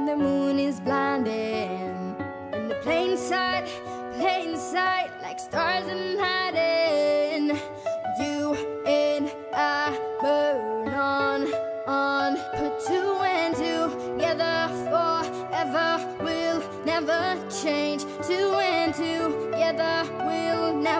When the moon is blinding. In the plain sight, plain sight, like stars in hiding. You and I burn on, on. Put two and two together forever. We'll never change. Two and two together. We'll never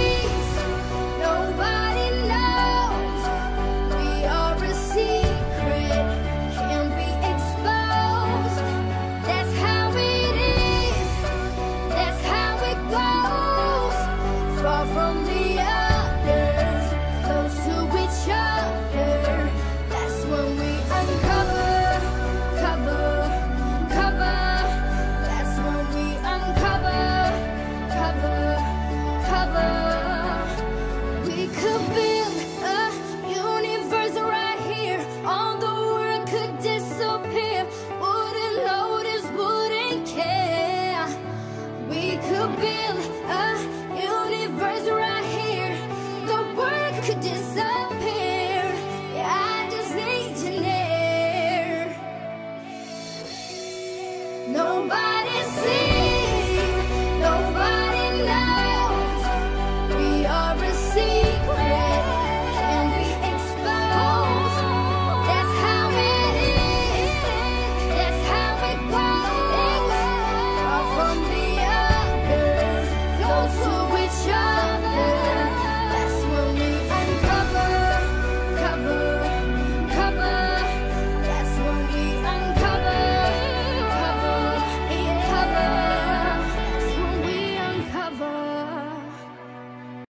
Bye.